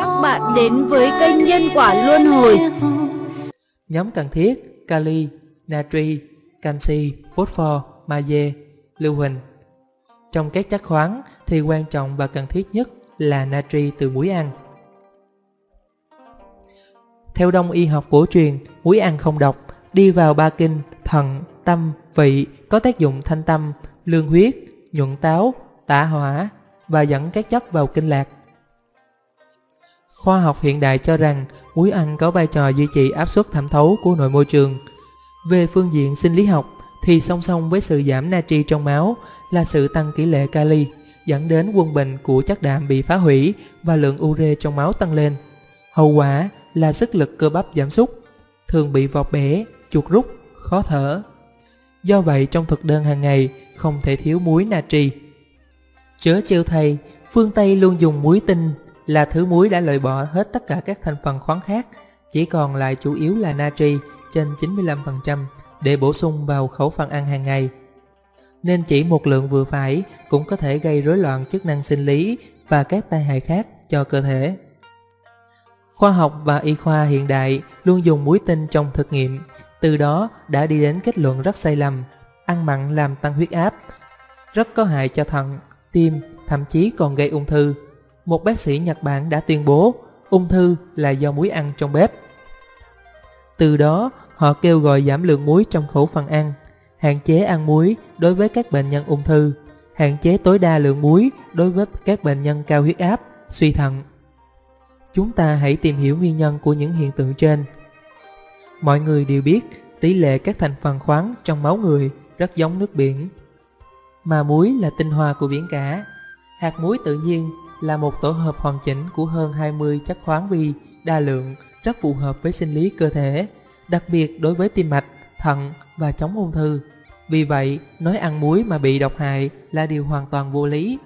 các bạn đến với kênh Nhân Quả Luân Hồi. Nhóm cần thiết kali, natri, canxi, phosphor, magie, lưu huỳnh. Trong các chất khoáng thì quan trọng và cần thiết nhất là natri từ muối ăn. Theo đông y học cổ truyền, muối ăn không độc, đi vào ba kinh, thận, tâm, vị, có tác dụng thanh tâm, lương huyết, nhuận táo, tả hỏa và dẫn các chất vào kinh lạc. Khoa học hiện đại cho rằng muối ăn có vai trò duy trì áp suất thẩm thấu của nội môi trường. Về phương diện sinh lý học thì song song với sự giảm natri trong máu là sự tăng tỷ lệ kali dẫn đến quân bình của chất đạm bị phá hủy và lượng ure trong máu tăng lên. Hậu quả là sức lực cơ bắp giảm sút, thường bị vọt bể, chuột rút, khó thở. Do vậy trong thực đơn hàng ngày không thể thiếu muối natri. Chớ trêu thay, phương Tây luôn dùng muối tinh là thứ muối đã loại bỏ hết tất cả các thành phần khoáng khác, chỉ còn lại chủ yếu là natri trên 95% để bổ sung vào khẩu phần ăn hàng ngày. Nên chỉ một lượng vừa phải cũng có thể gây rối loạn chức năng sinh lý và các tai hại khác cho cơ thể. Khoa học và y khoa hiện đại luôn dùng muối tinh trong thực nghiệm, từ đó đã đi đến kết luận rất sai lầm, ăn mặn làm tăng huyết áp, rất có hại cho thận, tim, thậm chí còn gây ung thư. Một bác sĩ Nhật Bản đã tuyên bố ung thư là do muối ăn trong bếp. Từ đó, họ kêu gọi giảm lượng muối trong khẩu phần ăn, hạn chế ăn muối đối với các bệnh nhân ung thư, hạn chế tối đa lượng muối đối với các bệnh nhân cao huyết áp, suy thận. Chúng ta hãy tìm hiểu nguyên nhân của những hiện tượng trên. Mọi người đều biết tỷ lệ các thành phần khoáng trong máu người rất giống nước biển. Mà muối là tinh hoa của biển cả. Hạt muối tự nhiên là một tổ hợp hoàn chỉnh của hơn 20 chất khoáng vi đa lượng rất phù hợp với sinh lý cơ thể, đặc biệt đối với tim mạch, thận và chống ung thư. Vì vậy, nói ăn muối mà bị độc hại là điều hoàn toàn vô lý.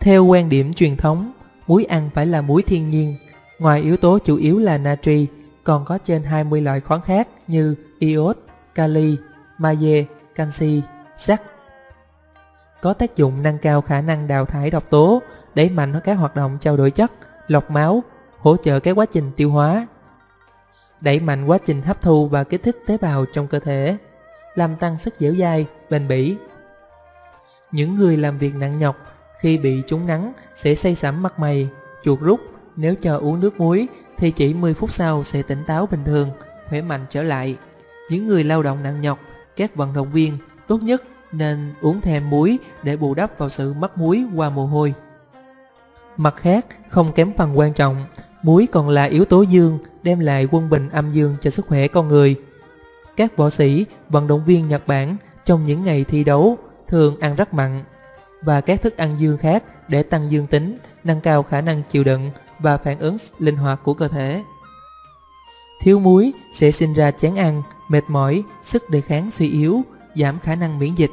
Theo quan điểm truyền thống, muối ăn phải là muối thiên nhiên. Ngoài yếu tố chủ yếu là natri, còn có trên 20 loại khoáng khác như iốt, kali, magie, canxi, sắt. Có tác dụng nâng cao khả năng đào thải độc tố, đẩy mạnh các hoạt động trao đổi chất, lọc máu, hỗ trợ các quá trình tiêu hóa, đẩy mạnh quá trình hấp thu và kích thích tế bào trong cơ thể, làm tăng sức dẻo dai, bền bỉ. Những người làm việc nặng nhọc khi bị trúng nắng sẽ say sẩm mặt mày, chuột rút, nếu chờ uống nước muối thì chỉ 10 phút sau sẽ tỉnh táo bình thường, khỏe mạnh trở lại. Những người lao động nặng nhọc, các vận động viên tốt nhất nên uống thêm muối để bù đắp vào sự mất muối qua mồ hôi. Mặt khác, không kém phần quan trọng, muối còn là yếu tố dương đem lại quân bình âm dương cho sức khỏe con người. Các võ sĩ, vận động viên Nhật Bản trong những ngày thi đấu thường ăn rất mặn và các thức ăn dương khác để tăng dương tính, nâng cao khả năng chịu đựng và phản ứng linh hoạt của cơ thể. Thiếu muối sẽ sinh ra chán ăn, mệt mỏi, sức đề kháng suy yếu, giảm khả năng miễn dịch.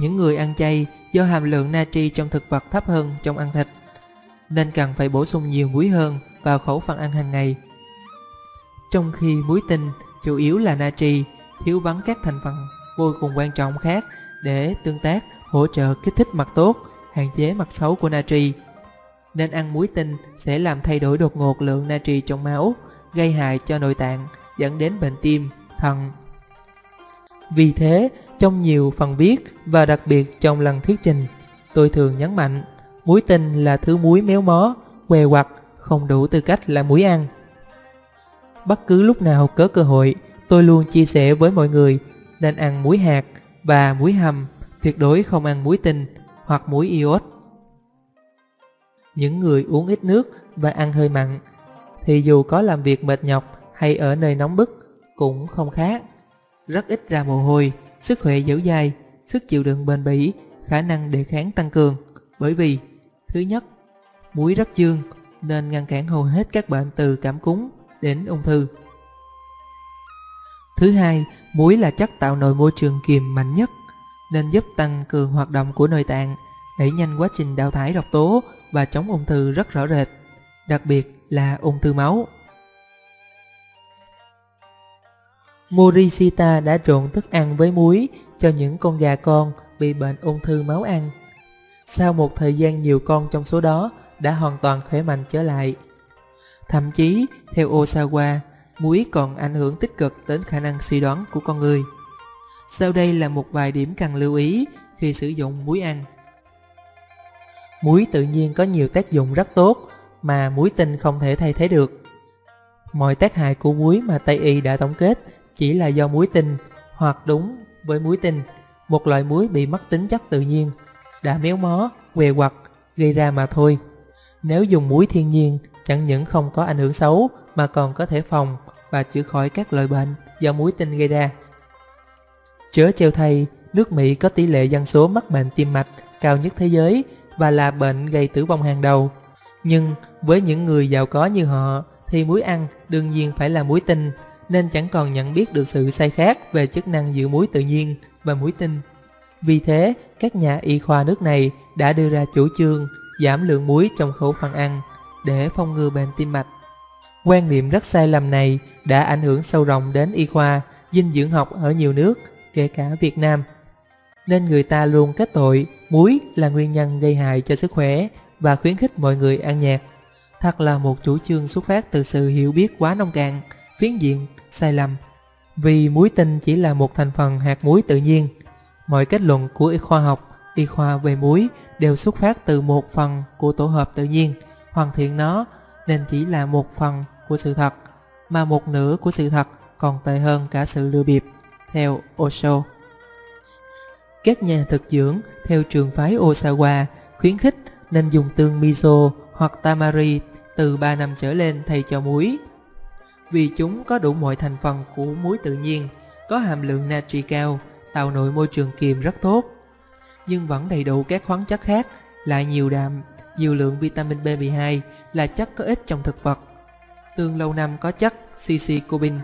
Những người ăn chay do hàm lượng natri trong thực vật thấp hơn trong ăn thịt, nên cần phải bổ sung nhiều muối hơn vào khẩu phần ăn hàng ngày. Trong khi muối tinh chủ yếu là natri, thiếu vắng các thành phần vô cùng quan trọng khác để tương tác, hỗ trợ kích thích mặt tốt, hạn chế mặt xấu của natri. Nên ăn muối tinh sẽ làm thay đổi đột ngột lượng natri trong máu, gây hại cho nội tạng, dẫn đến bệnh tim, thận. Vì thế, trong nhiều phần viết và đặc biệt trong lần thuyết trình, tôi thường nhấn mạnh muối tinh là thứ muối méo mó, què quặt, không đủ tư cách là muối ăn. Bất cứ lúc nào có cơ hội, tôi luôn chia sẻ với mọi người nên ăn muối hạt và muối hầm, tuyệt đối không ăn muối tinh hoặc muối iốt. Những người uống ít nước và ăn hơi mặn thì dù có làm việc mệt nhọc hay ở nơi nóng bức cũng không khác. Rất ít ra mồ hôi, sức khỏe dẻo dai, sức chịu đựng bền bỉ, khả năng đề kháng tăng cường. Bởi vì, thứ nhất, muối rất dương nên ngăn cản hầu hết các bệnh từ cảm cúm đến ung thư. Thứ hai, muối là chất tạo nội môi trường kiềm mạnh nhất nên giúp tăng cường hoạt động của nội tạng, đẩy nhanh quá trình đào thải độc tố và chống ung thư rất rõ rệt, đặc biệt là ung thư máu. Morishita đã trộn thức ăn với muối cho những con gà con bị bệnh ung thư máu ăn. Sau một thời gian nhiều con trong số đó đã hoàn toàn khỏe mạnh trở lại. Thậm chí, theo Osawa, muối còn ảnh hưởng tích cực đến khả năng suy đoán của con người. Sau đây là một vài điểm cần lưu ý khi sử dụng muối ăn. Muối tự nhiên có nhiều tác dụng rất tốt mà muối tinh không thể thay thế được. Mọi tác hại của muối mà Tây Y đã tổng kết chỉ là do muối tinh hoặc đúng với muối tinh, một loại muối bị mất tính chất tự nhiên, đã méo mó, què quặt, gây ra mà thôi. Nếu dùng muối thiên nhiên chẳng những không có ảnh hưởng xấu mà còn có thể phòng và chữa khỏi các loại bệnh do muối tinh gây ra. Chớ treo thay, nước Mỹ có tỷ lệ dân số mắc bệnh tim mạch cao nhất thế giới và là bệnh gây tử vong hàng đầu. Nhưng với những người giàu có như họ thì muối ăn đương nhiên phải là muối tinh nên chẳng còn nhận biết được sự sai khác về chức năng giữa muối tự nhiên và muối tinh. Vì thế, các nhà y khoa nước này đã đưa ra chủ trương giảm lượng muối trong khẩu phần ăn để phòng ngừa bệnh tim mạch. Quan niệm rất sai lầm này đã ảnh hưởng sâu rộng đến y khoa, dinh dưỡng học ở nhiều nước, kể cả Việt Nam. Nên người ta luôn kết tội muối là nguyên nhân gây hại cho sức khỏe và khuyến khích mọi người ăn nhạt. Thật là một chủ trương xuất phát từ sự hiểu biết quá nông cạn, phiến diện, sai lầm. Vì muối tinh chỉ là một thành phần hạt muối tự nhiên. Mọi kết luận của y khoa học, y khoa về muối đều xuất phát từ một phần của tổ hợp tự nhiên, hoàn thiện nó nên chỉ là một phần của sự thật, mà một nửa của sự thật còn tệ hơn cả sự lừa bịp, theo Osho. Các nhà thực dưỡng theo trường phái Osawa khuyến khích nên dùng tương miso hoặc tamari từ 3 năm trở lên thay cho muối. Vì chúng có đủ mọi thành phần của muối tự nhiên, có hàm lượng natri cao, tạo nội môi trường kiềm rất tốt. Nhưng vẫn đầy đủ các khoáng chất khác, lại nhiều đạm, nhiều lượng vitamin B12 là chất có ích trong thực vật. Tương lâu năm có chất cicicobin,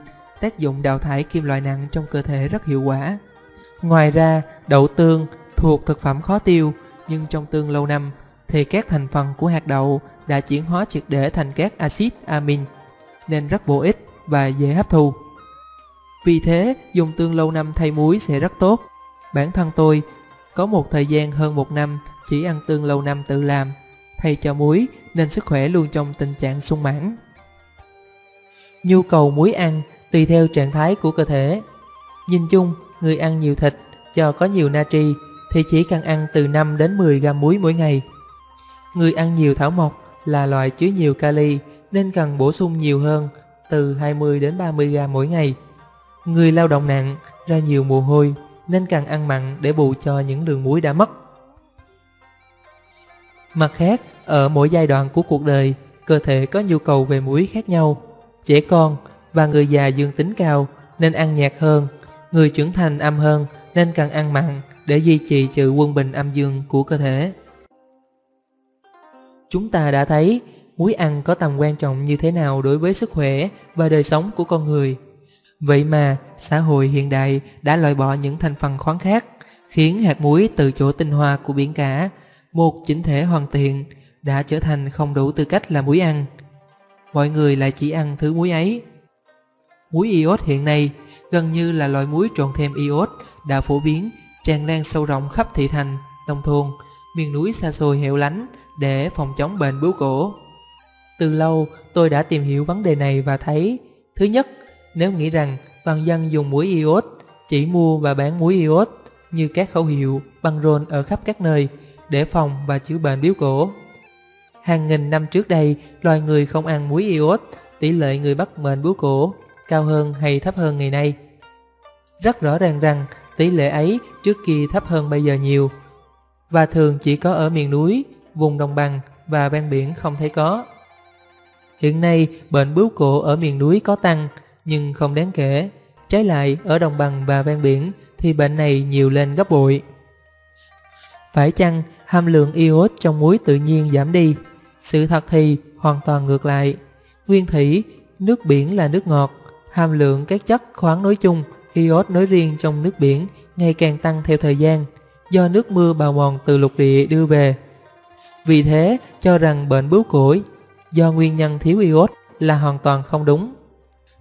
tác dụng đào thải kim loại nặng trong cơ thể rất hiệu quả. Ngoài ra, đậu tương thuộc thực phẩm khó tiêu, nhưng trong tương lâu năm thì các thành phần của hạt đậu đã chuyển hóa triệt để thành các axit amin nên rất bổ ích và dễ hấp thu. Vì thế, dùng tương lâu năm thay muối sẽ rất tốt. Bản thân tôi có một thời gian hơn một năm chỉ ăn tương lâu năm tự làm, thay cho muối nên sức khỏe luôn trong tình trạng sung mãn. Nhu cầu muối ăn tùy theo trạng thái của cơ thể. Nhìn chung, người ăn nhiều thịt cho có nhiều natri thì chỉ cần ăn từ 5 đến 10 gram muối mỗi ngày. Người ăn nhiều thảo mộc là loại chứa nhiều kali nên cần bổ sung nhiều hơn từ 20 đến 30 gram mỗi ngày. Người lao động nặng ra nhiều mồ hôi nên cần ăn mặn để bù cho những lượng muối đã mất. Mặt khác, ở mỗi giai đoạn của cuộc đời, cơ thể có nhu cầu về muối khác nhau. Trẻ con và người già dương tính cao nên ăn nhạt hơn, người trưởng thành âm hơn nên cần ăn mặn để duy trì sự quân bình âm dương của cơ thể. Chúng ta đã thấy muối ăn có tầm quan trọng như thế nào đối với sức khỏe và đời sống của con người. Vậy mà xã hội hiện đại đã loại bỏ những thành phần khoáng khác, khiến hạt muối từ chỗ tinh hoa của biển cả, một chỉnh thể hoàn thiện, đã trở thành không đủ tư cách là muối ăn. Mọi người lại chỉ ăn thứ muối ấy. Muối iốt hiện nay gần như là loại muối trộn thêm iốt đã phổ biến, tràn lan sâu rộng khắp thị thành, nông thôn, miền núi xa xôi hẻo lánh để phòng chống bệnh bướu cổ. Từ lâu tôi đã tìm hiểu vấn đề này và thấy Thứ nhất, nếu nghĩ rằng toàn dân dùng muối iốt chỉ mua và bán muối iốt như các khẩu hiệu băng rôn ở khắp các nơi để phòng và chữa bệnh biếu cổ. Hàng nghìn năm trước đây, loài người không ăn muối iốt, tỷ lệ người bắt bệnh bướu cổ cao hơn hay thấp hơn ngày nay. Rất rõ ràng rằng tỷ lệ ấy trước kia thấp hơn bây giờ nhiều và thường chỉ có ở miền núi, vùng đồng bằng và ven biển không thấy có. Hiện nay, bệnh bướu cổ ở miền núi có tăng, nhưng không đáng kể. Trái lại, ở đồng bằng và ven biển thì bệnh này nhiều lên gấp bội. Phải chăng hàm lượng iốt trong muối tự nhiên giảm đi? Sự thật thì hoàn toàn ngược lại. Nguyên thủy, nước biển là nước ngọt, hàm lượng các chất khoáng nói chung, iốt nói riêng trong nước biển ngày càng tăng theo thời gian, do nước mưa bào mòn từ lục địa đưa về. Vì thế, cho rằng bệnh bướu cổ do nguyên nhân thiếu iốt là hoàn toàn không đúng.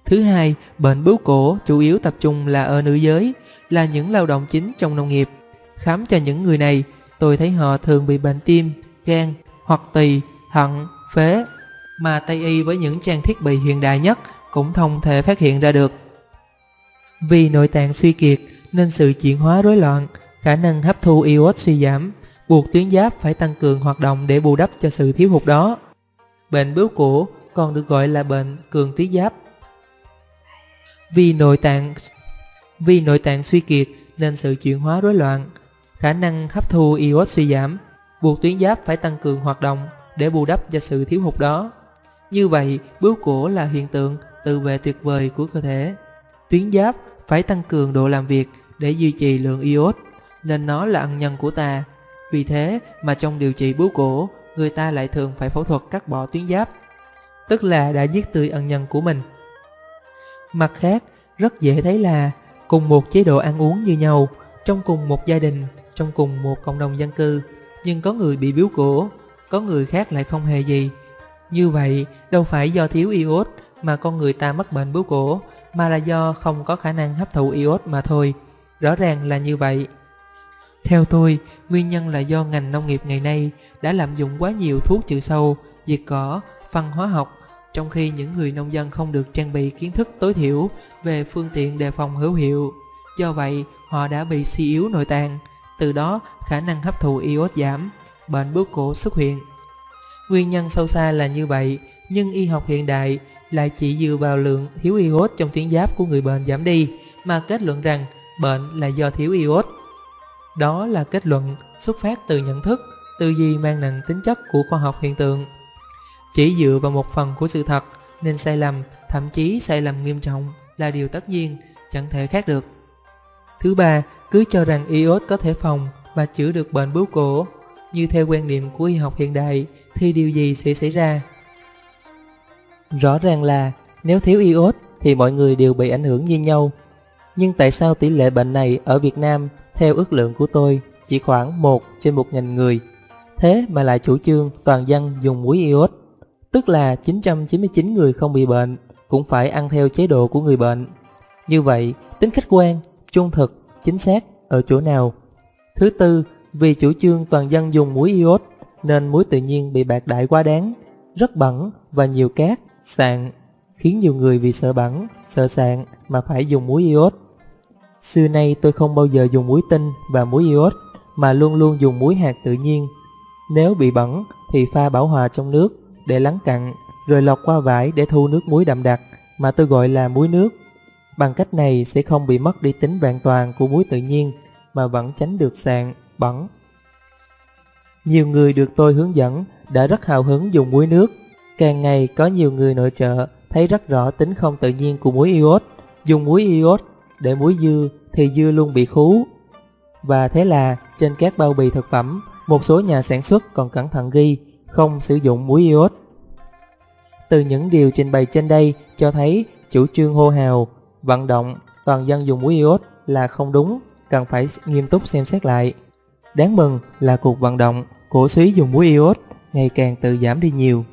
Thứ hai, bệnh bướu cổ chủ yếu tập trung là ở nữ giới, là những lao động chính trong nông nghiệp. Khám cho những người này, tôi thấy họ thường bị bệnh tim, gan hoặc tỳ, thận phế, mà Tây Y với những trang thiết bị hiện đại nhất cũng không thể phát hiện ra được. Vì nội tạng suy kiệt nên sự chuyển hóa rối loạn, khả năng hấp thu iốt suy giảm, buộc tuyến giáp phải tăng cường hoạt động để bù đắp cho sự thiếu hụt đó. Bệnh bướu cổ còn được gọi là bệnh cường tuyến giáp. Vì nội tạng vì nội tạng suy kiệt nên sự chuyển hóa rối loạn, khả năng hấp thu iốt suy giảm, buộc tuyến giáp phải tăng cường hoạt động để bù đắp cho sự thiếu hụt đó. Như vậy, bướu cổ là hiện tượng tự vệ tuyệt vời của cơ thể. Tuyến giáp phải tăng cường độ làm việc để duy trì lượng iốt, nên nó là ân nhân của ta. Vì thế mà trong điều trị bướu cổ, người ta lại thường phải phẫu thuật cắt bỏ tuyến giáp, tức là đã giết tươi ân nhân của mình. Mặt khác, rất dễ thấy là cùng một chế độ ăn uống như nhau, trong cùng một gia đình, trong cùng một cộng đồng dân cư, nhưng có người bị biếu cổ, có người khác lại không hề gì. Như vậy, đâu phải do thiếu iốt mà con người ta mắc bệnh bướu cổ, mà là do không có khả năng hấp thụ iốt mà thôi. Rõ ràng là như vậy. Theo tôi, nguyên nhân là do ngành nông nghiệp ngày nay đã lạm dụng quá nhiều thuốc trừ sâu, diệt cỏ, phân hóa học, trong khi những người nông dân không được trang bị kiến thức tối thiểu về phương tiện đề phòng hữu hiệu. Do vậy, họ đã bị suy yếu nội tạng, từ đó khả năng hấp thụ iốt giảm, bệnh bướu cổ xuất hiện. Nguyên nhân sâu xa là như vậy, nhưng y học hiện đại lại chỉ dựa vào lượng thiếu iốt trong tuyến giáp của người bệnh giảm đi mà kết luận rằng bệnh là do thiếu iốt. Đó là kết luận xuất phát từ nhận thức, tư duy mang nặng tính chất của khoa học hiện tượng. Chỉ dựa vào một phần của sự thật nên sai lầm, thậm chí sai lầm nghiêm trọng là điều tất nhiên, chẳng thể khác được. Thứ ba, cứ cho rằng iốt có thể phòng và chữa được bệnh bướu cổ. Như theo quan niệm của y học hiện đại thì điều gì sẽ xảy ra? Rõ ràng là nếu thiếu iốt thì mọi người đều bị ảnh hưởng như nhau. Nhưng tại sao tỷ lệ bệnh này ở Việt Nam theo ước lượng của tôi chỉ khoảng 1 trên 1.000 người? Thế mà lại chủ trương toàn dân dùng muối iốt, tức là 999 người không bị bệnh cũng phải ăn theo chế độ của người bệnh. Như vậy, tính khách quan, trung thực, chính xác ở chỗ nào? Thứ tư, vì chủ trương toàn dân dùng muối iốt nên muối tự nhiên bị bạc đại quá đáng, rất bẩn và nhiều cát, sạn, khiến nhiều người vì sợ bẩn, sợ sạn mà phải dùng muối iốt. Xưa nay tôi không bao giờ dùng muối tinh và muối iốt mà luôn luôn dùng muối hạt tự nhiên. Nếu bị bẩn thì pha bảo hòa trong nước để lắng cặn rồi lọc qua vải để thu nước muối đậm đặc mà tôi gọi là muối nước. Bằng cách này sẽ không bị mất đi tính vẹn toàn của muối tự nhiên mà vẫn tránh được sạn, bẩn. Nhiều người được tôi hướng dẫn đã rất hào hứng dùng muối nước. Càng ngày có nhiều người nội trợ thấy rất rõ tính không tự nhiên của muối iốt. Dùng muối iốt để muối dư thì dư luôn bị khú. Và thế là trên các bao bì thực phẩm, một số nhà sản xuất còn cẩn thận ghi không sử dụng muối iốt. Từ những điều trình bày trên đây cho thấy chủ trương hô hào, vận động toàn dân dùng muối iốt là không đúng, cần phải nghiêm túc xem xét lại. Đáng mừng là cuộc vận động cổ suý dùng muối iốt ngày càng tự giảm đi nhiều.